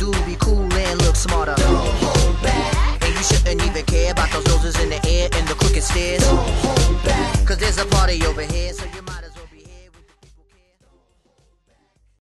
to be cool and look smarter. Don't hold back. And you shouldn't even care about those noses in the air and the crooked stairs. Don't hold back. Cause there's a party over here. So